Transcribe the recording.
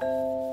Bye.